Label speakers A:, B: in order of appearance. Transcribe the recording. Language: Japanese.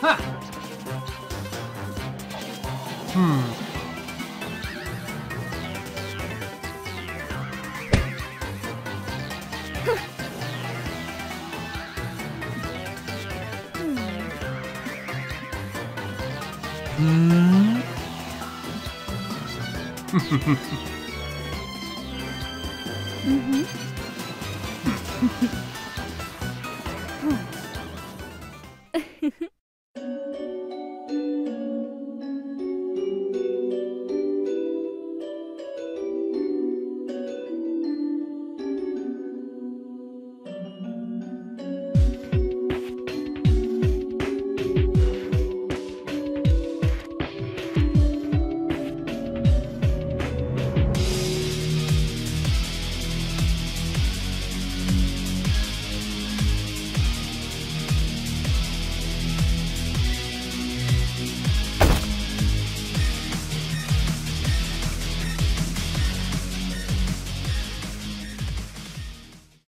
A: Ha! Hmm. Hmm.
B: mm-hmm.